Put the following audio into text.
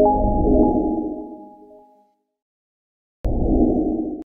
you